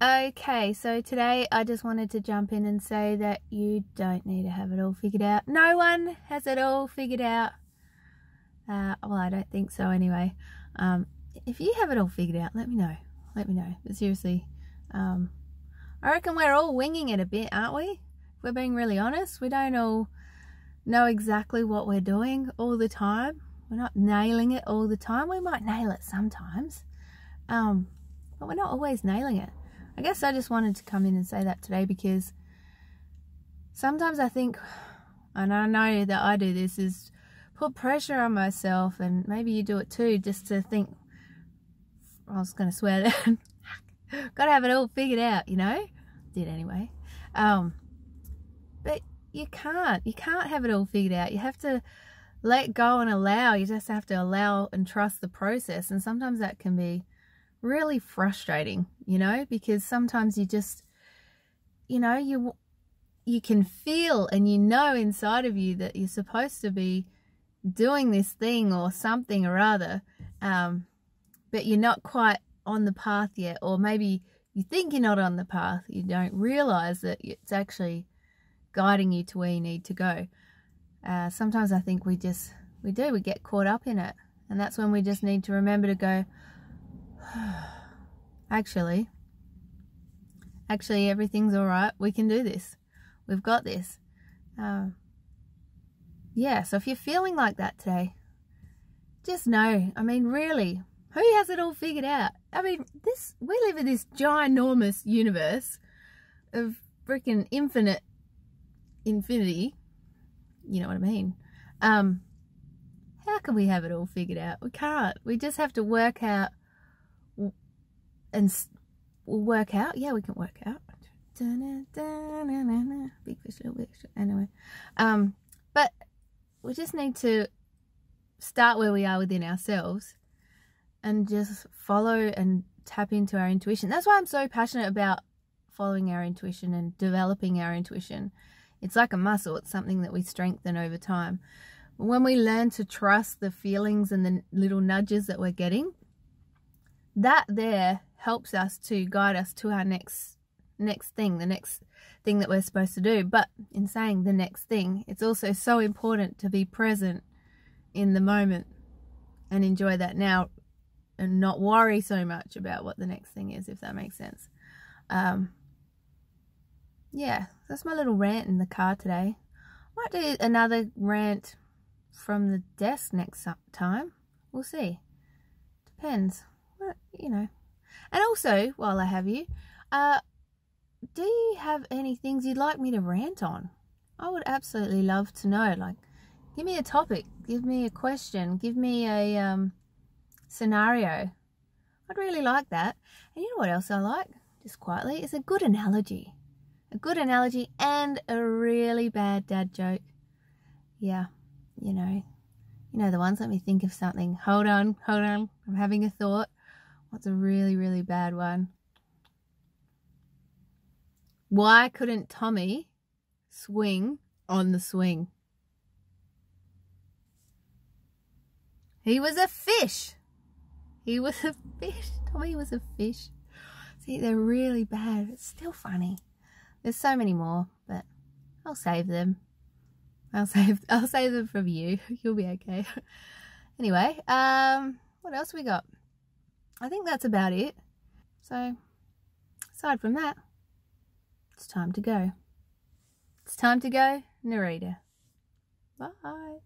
Okay, so today I just wanted to jump in and say that you don't need to have it all figured out. No one has it all figured out. Uh, well, I don't think so anyway. Um, if you have it all figured out, let me know. Let me know. But seriously, um, I reckon we're all winging it a bit, aren't we? If we're being really honest, we don't all know exactly what we're doing all the time. We're not nailing it all the time. We might nail it sometimes, um, but we're not always nailing it. I guess I just wanted to come in and say that today because sometimes I think, and I know that I do this, is put pressure on myself, and maybe you do it too, just to think, I was going to swear that, gotta have it all figured out, you know? Did anyway. Um, but you can't. You can't have it all figured out. You have to let go and allow. You just have to allow and trust the process. And sometimes that can be really frustrating, you know, because sometimes you just, you know, you you can feel and you know inside of you that you're supposed to be doing this thing or something or other, um, but you're not quite on the path yet, or maybe you think you're not on the path, you don't realize that it's actually guiding you to where you need to go. Uh, sometimes I think we just, we do, we get caught up in it. And that's when we just need to remember to go, actually, actually everything's all right. We can do this. We've got this. Um, yeah, so if you're feeling like that today, just know, I mean, really, who has it all figured out? I mean, this we live in this ginormous universe of freaking infinite infinity. You know what I mean? Um, how can we have it all figured out? We can't. We just have to work out and we'll work out. Yeah, we can work out. Big fish, little fish. Anyway, um, but we just need to start where we are within ourselves and just follow and tap into our intuition. That's why I'm so passionate about following our intuition and developing our intuition. It's like a muscle, it's something that we strengthen over time. When we learn to trust the feelings and the little nudges that we're getting, that there helps us to guide us to our next next thing, the next thing that we're supposed to do. But in saying the next thing, it's also so important to be present in the moment and enjoy that now and not worry so much about what the next thing is, if that makes sense. Um, yeah, that's my little rant in the car today. Might do another rant from the desk next time. We'll see. Depends. But, you know. And also, while I have you, uh, do you have any things you'd like me to rant on? I would absolutely love to know. Like, give me a topic, give me a question, give me a um, scenario. I'd really like that. And you know what else I like? Just quietly, is a good analogy. A good analogy and a really bad dad joke. Yeah, you know, you know the ones. Let me think of something. Hold on, hold on. I'm having a thought. What's a really, really bad one? Why couldn't Tommy swing on the swing? He was a fish. He was a fish. Tommy was a fish. See, they're really bad. It's still funny. There's so many more, but I'll save them. I'll save I'll save them from you. You'll be okay. anyway, um, what else we got? I think that's about it. So, aside from that, it's time to go. It's time to go, Nereeda. Bye.